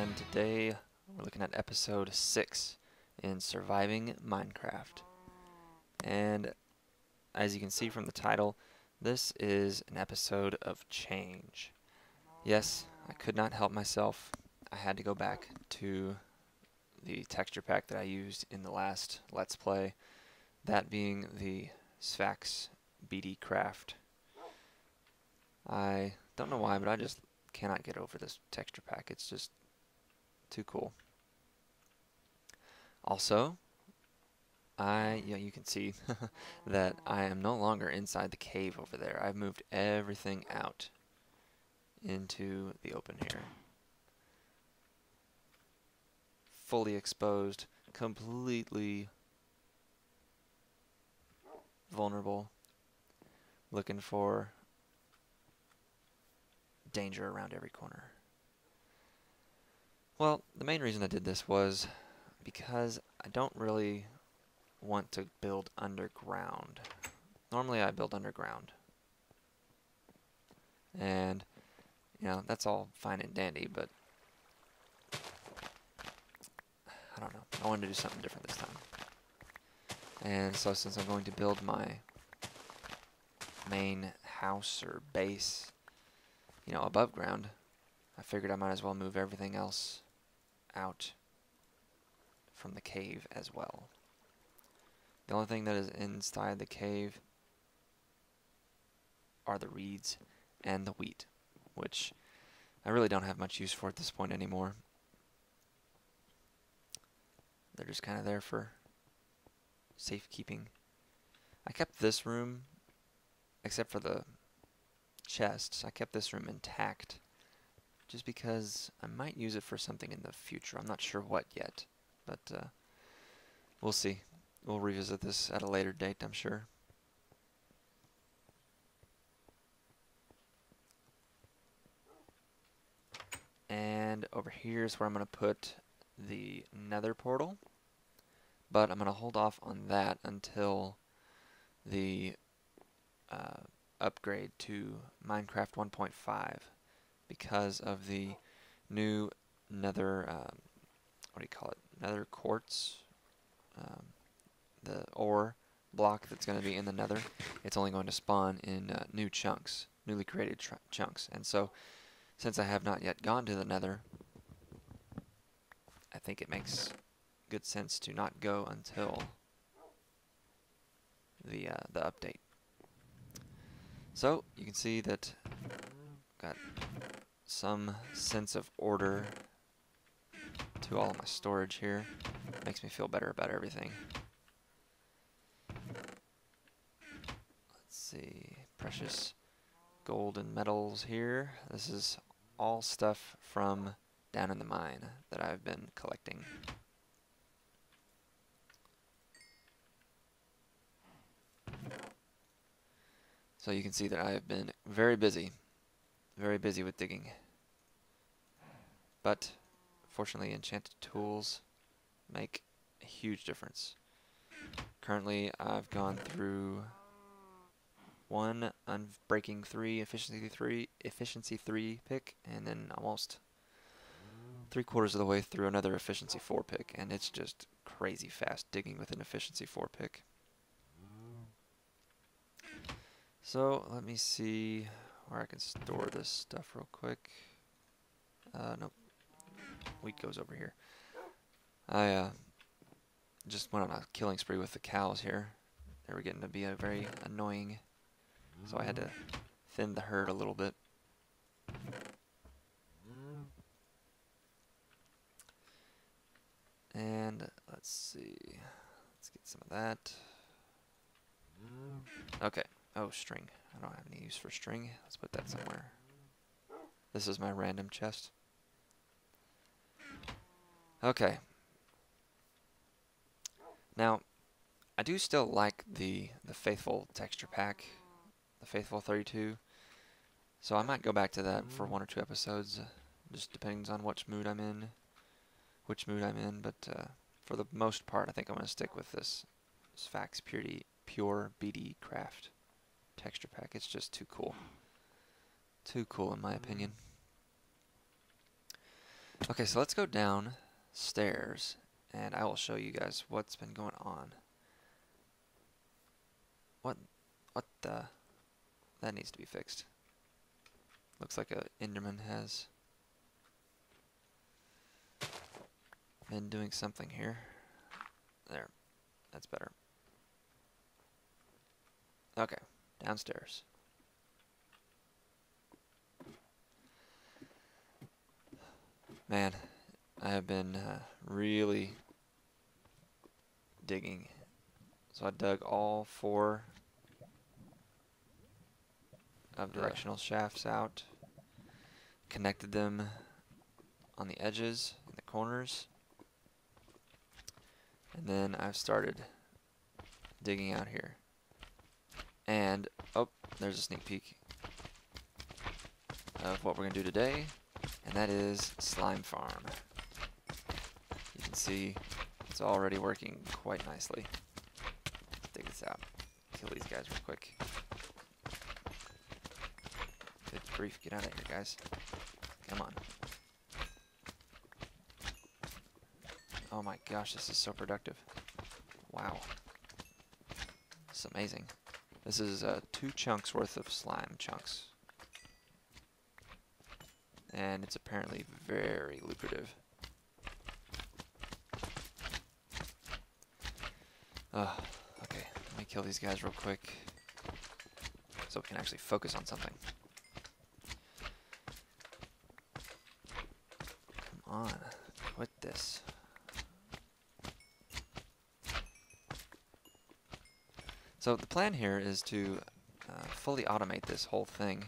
and today we're looking at episode 6 in Surviving Minecraft. And as you can see from the title, this is an episode of change. Yes, I could not help myself. I had to go back to the texture pack that I used in the last Let's Play, that being the Sphax BD Craft. I don't know why, but I just cannot get over this texture pack. It's just too cool. Also, I yeah, you can see that I am no longer inside the cave over there. I've moved everything out into the open here. Fully exposed, completely vulnerable, looking for danger around every corner. Well, the main reason I did this was because I don't really want to build underground. Normally I build underground. And, you know, that's all fine and dandy, but I don't know. I wanted to do something different this time. And so since I'm going to build my main house or base you know, above ground, I figured I might as well move everything else out from the cave as well. The only thing that is inside the cave are the reeds and the wheat, which I really don't have much use for at this point anymore. They're just kind of there for safekeeping. I kept this room, except for the chests. I kept this room intact just because I might use it for something in the future. I'm not sure what yet, but uh, we'll see. We'll revisit this at a later date, I'm sure. And over here is where I'm going to put the nether portal. But I'm going to hold off on that until the uh, upgrade to Minecraft 1.5 because of the new nether, um, what do you call it, nether quartz, um, the ore block that's going to be in the nether. It's only going to spawn in uh, new chunks, newly created chunks. And so, since I have not yet gone to the nether, I think it makes good sense to not go until the uh, the update. So you can see that got some sense of order to all my storage here. Makes me feel better about everything. Let's see, precious gold and metals here. This is all stuff from down in the mine that I've been collecting. So you can see that I have been very busy, very busy with digging. But fortunately enchanted tools make a huge difference. Currently I've gone through one unbreaking 3, efficiency 3, efficiency 3 pick, and then almost three quarters of the way through another efficiency 4 pick, and it's just crazy fast digging with an efficiency 4 pick. So let me see where I can store this stuff real quick. Uh, nope. Wheat goes over here. I uh, just went on a killing spree with the cows here. They were getting to be a very annoying, so I had to thin the herd a little bit. And let's see, let's get some of that. Okay. Oh, string. I don't have any use for string. Let's put that somewhere. This is my random chest. Okay. Now, I do still like the, the Faithful texture pack, the Faithful 32. So I might go back to that for one or two episodes. Just depends on which mood I'm in, which mood I'm in. But uh, for the most part, I think I'm going to stick with this Sphax Purity Pure BD Craft texture pack. It's just too cool. Too cool in my opinion. Okay, so let's go downstairs and I will show you guys what's been going on. What what the that needs to be fixed. Looks like a Enderman has been doing something here. There. That's better. Okay, downstairs. Man, I have been uh, really digging. So I dug all four of directional shafts out, connected them on the edges and the corners, and then I've started digging out here. And, oh, there's a sneak peek of what we're going to do today, and that is slime farm. Can see it's already working quite nicely. Let's dig this out. Kill these guys real quick. Good grief, get out of here, guys. Come on. Oh my gosh, this is so productive. Wow. Is amazing. This is uh, two chunks worth of slime chunks. And it's apparently very lucrative. Uh, okay, let me kill these guys real quick so we can actually focus on something. Come on, quit this. So the plan here is to uh, fully automate this whole thing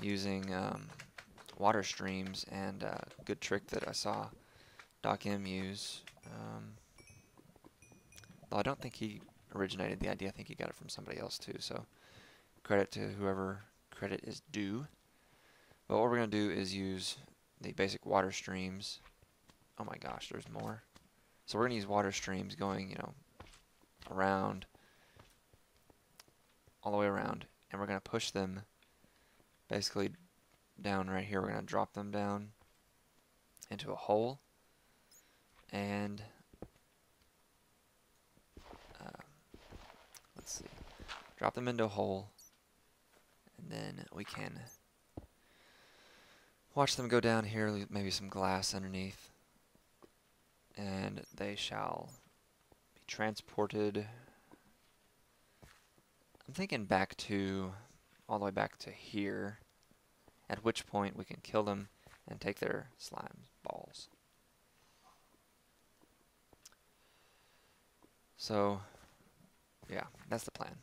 using um, water streams and a uh, good trick that I saw Doc M use. Though I don't think he originated the idea, I think he got it from somebody else too, so credit to whoever credit is due. But what we're going to do is use the basic water streams. Oh my gosh, there's more. So we're going to use water streams going, you know, around all the way around and we're going to push them basically down right here. We're going to drop them down into a hole and uh, let's see, drop them into a hole and then we can watch them go down here, maybe some glass underneath and they shall be transported I'm thinking back to, all the way back to here, at which point we can kill them and take their slime balls. So, yeah, that's the plan.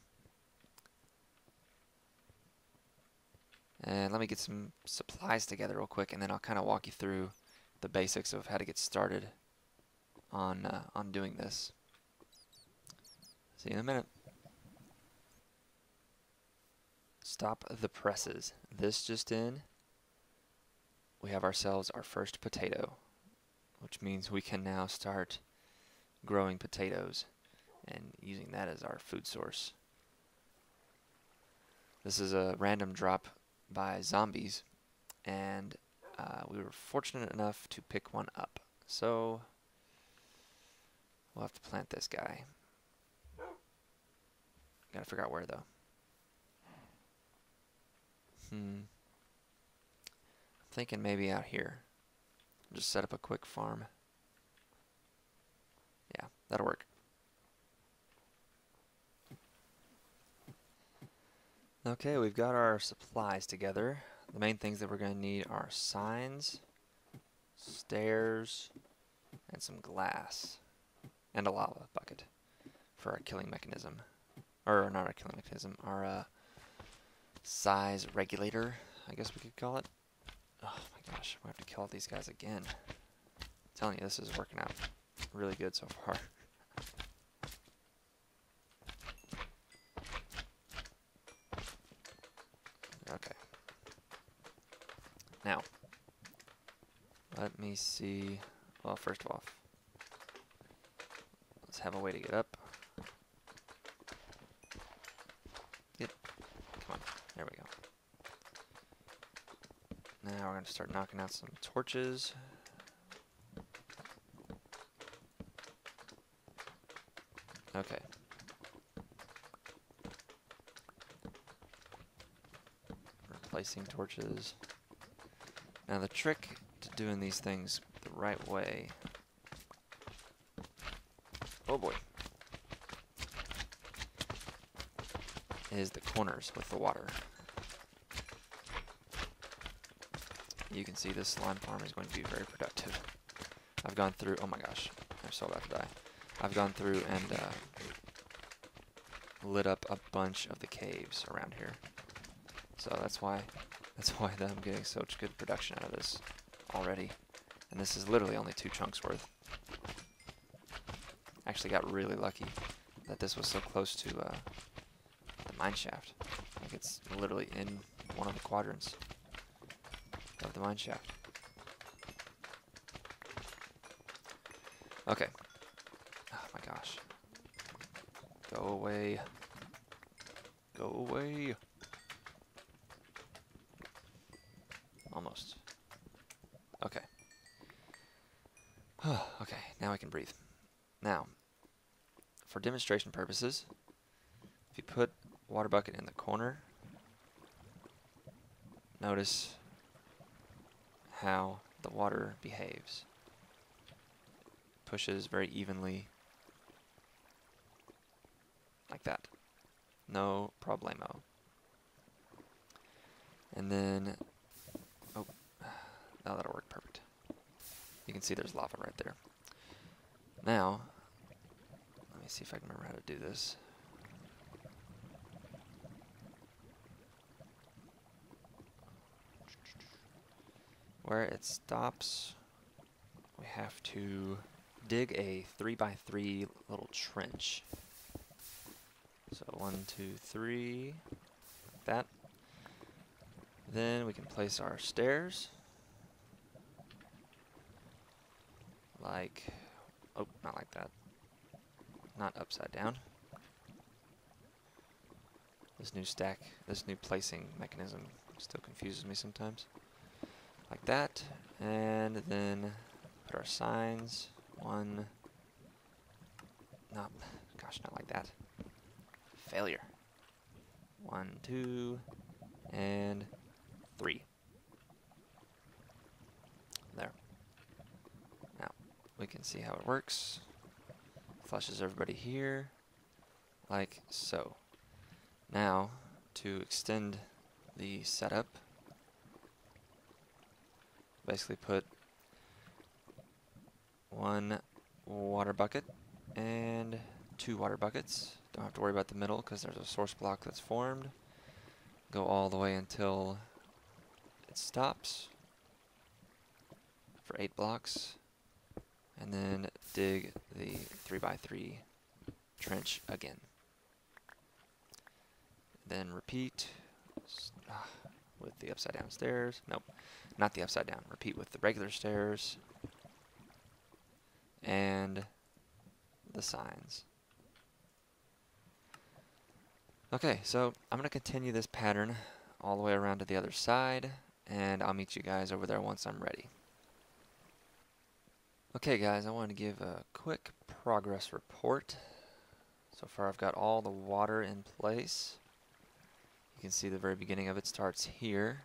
And let me get some supplies together real quick, and then I'll kind of walk you through the basics of how to get started on uh, on doing this. See you in a minute. Stop the presses. This just in, we have ourselves our first potato, which means we can now start growing potatoes and using that as our food source. This is a random drop by zombies, and uh, we were fortunate enough to pick one up. So, we'll have to plant this guy. Gotta figure out where though. Hmm. I'm thinking maybe out here. Just set up a quick farm. Yeah, that'll work. Okay, we've got our supplies together. The main things that we're going to need are signs, stairs, and some glass, and a lava bucket for our killing mechanism. Or not our killing mechanism, our uh, size regulator, I guess we could call it. Oh my gosh, we have to kill all these guys again. I'm telling you, this is working out really good so far. Let me see. Well, first off, let's have a way to get up. Yep. Come on. There we go. Now we're going to start knocking out some torches. Okay. Replacing torches. Now the trick doing these things the right way. Oh boy. Is the corners with the water. You can see this slime farm is going to be very productive. I've gone through, oh my gosh, I'm so about to die. I've gone through and uh, lit up a bunch of the caves around here. So that's why that's why I'm getting such good production out of this already. And this is literally only two chunks worth. Actually got really lucky that this was so close to uh, the mine shaft. Like it's literally in one of the quadrants of the mine shaft. Okay. Oh my gosh. Go away. Go away. Almost. Okay. okay, now I can breathe. Now, for demonstration purposes, if you put water bucket in the corner, notice how the water behaves. Pushes very evenly like that. No problemo. And then, now that'll work perfect. You can see there's lava right there. Now, let me see if I can remember how to do this. Where it stops, we have to dig a 3 by 3 little trench. So one, two, three, like that. Then we can place our stairs. Like, oh, not like that. Not upside down. This new stack, this new placing mechanism still confuses me sometimes. Like that, and then put our signs. One, not, gosh, not like that failure. One, two, and three. There. Now, we can see how it works. Flushes everybody here, like so. Now, to extend the setup, basically put one water bucket and two water buckets don't have to worry about the middle because there's a source block that's formed. Go all the way until it stops for eight blocks. And then dig the 3x3 trench again. Then repeat ah, with the upside down stairs. Nope, not the upside down. Repeat with the regular stairs and the signs. Okay, so I'm going to continue this pattern all the way around to the other side, and I'll meet you guys over there once I'm ready. Okay guys, I want to give a quick progress report. So far I've got all the water in place. You can see the very beginning of it starts here.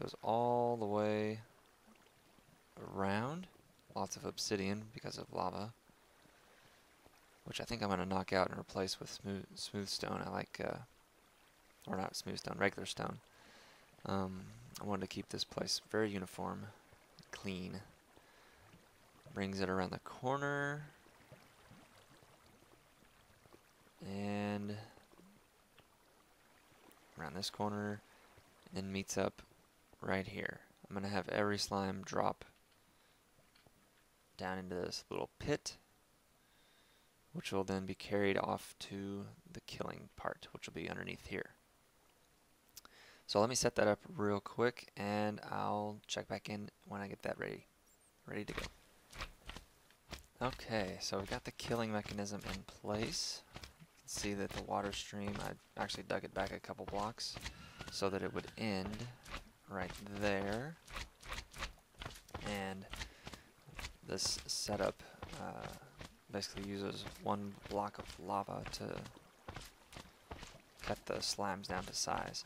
Goes all the way around. Lots of obsidian because of lava which I think I'm going to knock out and replace with smooth, smooth stone. I like, uh, or not smooth stone, regular stone. Um, I wanted to keep this place very uniform, clean. Brings it around the corner. And around this corner. And meets up right here. I'm going to have every slime drop down into this little pit which will then be carried off to the killing part, which will be underneath here. So let me set that up real quick and I'll check back in when I get that ready, ready to go. Okay, so we've got the killing mechanism in place. See that the water stream, I actually dug it back a couple blocks so that it would end right there. And this setup uh, basically uses one block of lava to cut the slimes down to size.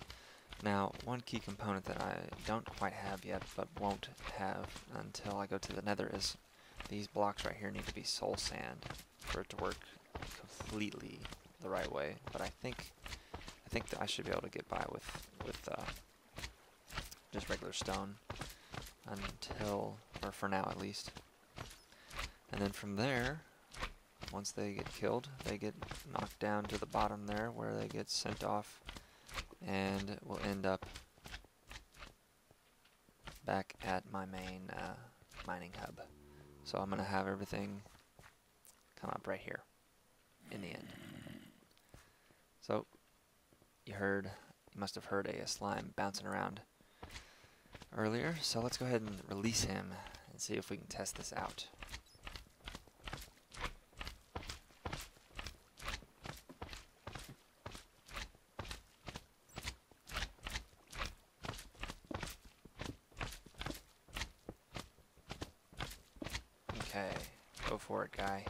Now, one key component that I don't quite have yet, but won't have until I go to the nether is these blocks right here need to be soul sand for it to work completely the right way. But I think I think I should be able to get by with with uh, just regular stone until, or for now at least. And then from there, once they get killed, they get knocked down to the bottom there where they get sent off and will end up back at my main uh, mining hub. So I'm going to have everything come up right here in the end. So you heard, you must have heard a, a slime bouncing around earlier. So let's go ahead and release him and see if we can test this out. Okay, go for it, guy.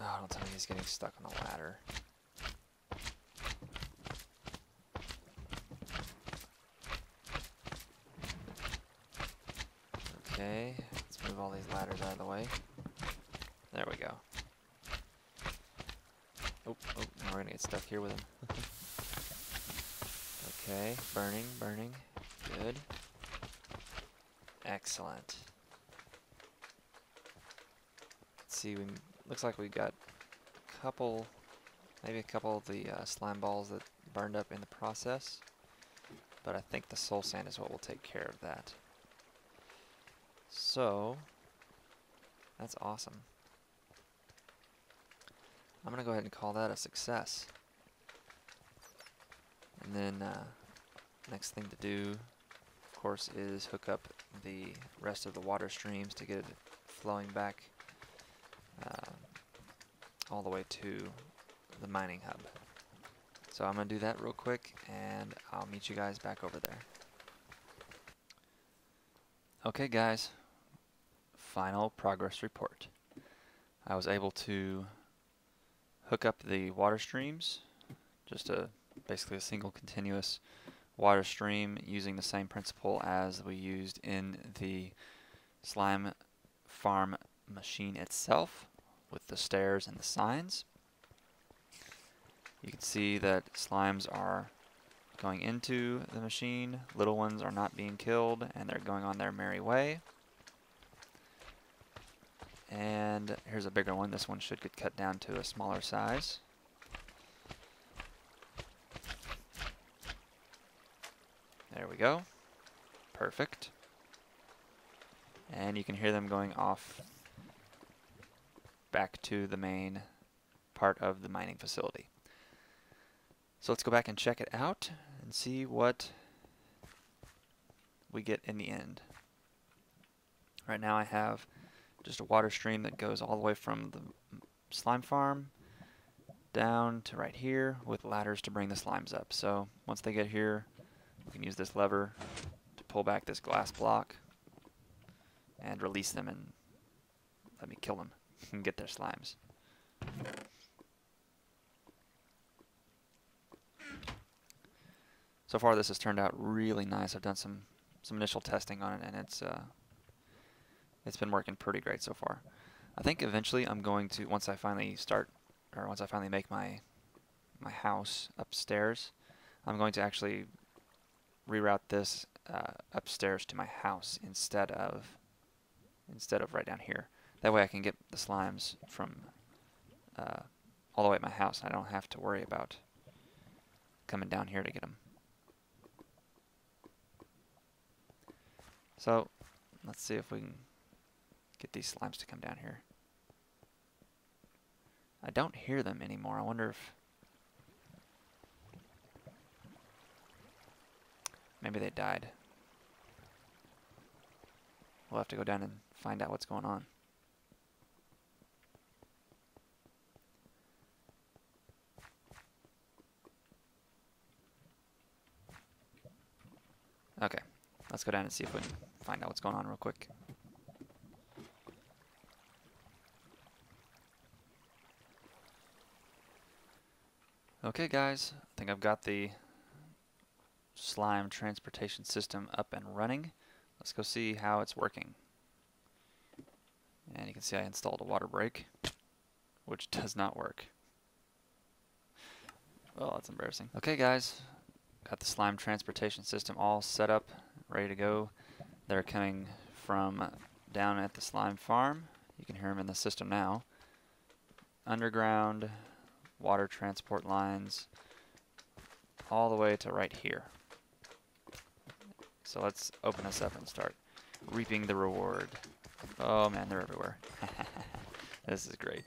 Oh, don't tell me he's getting stuck on a ladder. Okay, let's move all these ladders out of the way. There we go. Oh, oh, now we're gonna get stuck here with him. Okay, burning, burning. Good. Excellent. Let's see, we looks like we got a couple, maybe a couple of the uh, slime balls that burned up in the process. But I think the soul sand is what will take care of that. So, that's awesome. I'm going to go ahead and call that a success. And then, uh, next thing to do, of course, is hook up the rest of the water streams to get it flowing back uh, all the way to the mining hub. So I'm going to do that real quick, and I'll meet you guys back over there. Okay, guys, final progress report. I was able to hook up the water streams, just a basically a single continuous water stream using the same principle as we used in the slime farm machine itself with the stairs and the signs. You can see that slimes are going into the machine, little ones are not being killed, and they're going on their merry way. And here's a bigger one. This one should get cut down to a smaller size. There we go. Perfect. And you can hear them going off back to the main part of the mining facility. So let's go back and check it out and see what we get in the end. Right now I have just a water stream that goes all the way from the slime farm down to right here with ladders to bring the slimes up. So once they get here, we can use this lever to pull back this glass block and release them and let me kill them and get their slimes. So far this has turned out really nice. I've done some, some initial testing on it and it's uh, it's been working pretty great so far. I think eventually I'm going to, once I finally start, or once I finally make my my house upstairs, I'm going to actually reroute this uh, upstairs to my house instead of instead of right down here. That way I can get the slimes from uh, all the way at my house. I don't have to worry about coming down here to get them. So let's see if we can get these slimes to come down here. I don't hear them anymore. I wonder if Maybe they died. We'll have to go down and find out what's going on. Okay, let's go down and see if we can find out what's going on real quick. Okay guys, I think I've got the slime transportation system up and running. Let's go see how it's working. And you can see I installed a water break, which does not work. Well, that's embarrassing. Okay guys, got the slime transportation system all set up, ready to go. They're coming from down at the slime farm. You can hear them in the system now. Underground, water transport lines, all the way to right here. So let's open this up and start reaping the reward. Oh man, they're everywhere. this is great.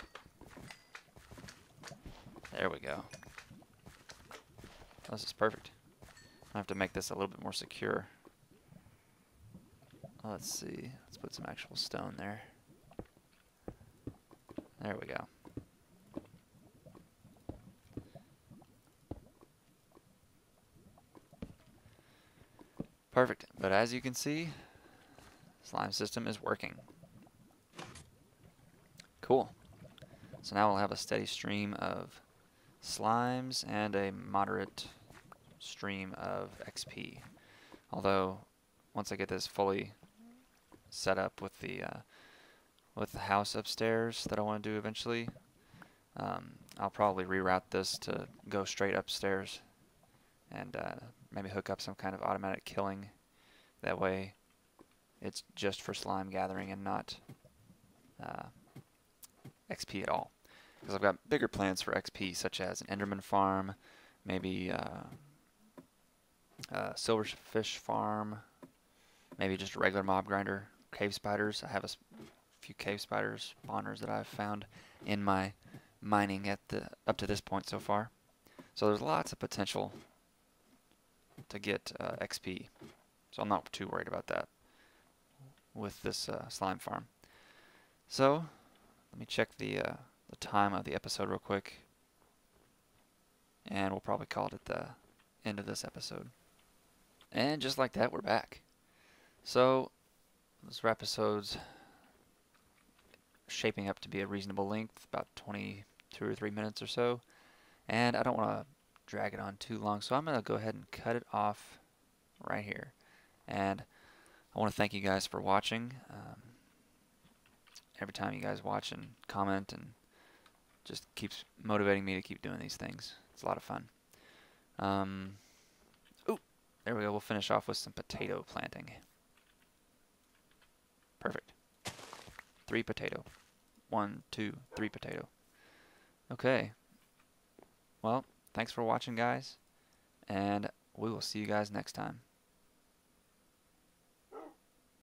There we go. Oh, this is perfect. I have to make this a little bit more secure. Let's see. Let's put some actual stone there. There we go. Perfect. But as you can see, slime system is working. Cool. So now we'll have a steady stream of slimes and a moderate stream of XP. Although, once I get this fully set up with the uh, with the house upstairs that I want to do eventually, um, I'll probably reroute this to go straight upstairs and uh, maybe hook up some kind of automatic killing. That way, it's just for slime gathering and not uh, XP at all. Because I've got bigger plans for XP, such as an Enderman farm, maybe uh, a silverfish farm, maybe just a regular mob grinder, cave spiders. I have a few cave spiders spawners that I've found in my mining at the up to this point so far. So there's lots of potential to get uh, XP. So I'm not too worried about that with this uh, slime farm. So let me check the uh, the time of the episode real quick. And we'll probably call it at the end of this episode. And just like that, we're back. So this episode's shaping up to be a reasonable length, about 22 or 3 minutes or so. And I don't want to drag it on too long, so I'm going to go ahead and cut it off right here. And I want to thank you guys for watching. Um, every time you guys watch and comment and just keeps motivating me to keep doing these things. It's a lot of fun. Um, ooh, there we go. We'll finish off with some potato planting. Perfect. Three potato. One, two, three potato. Okay. Well, thanks for watching, guys. And we will see you guys next time.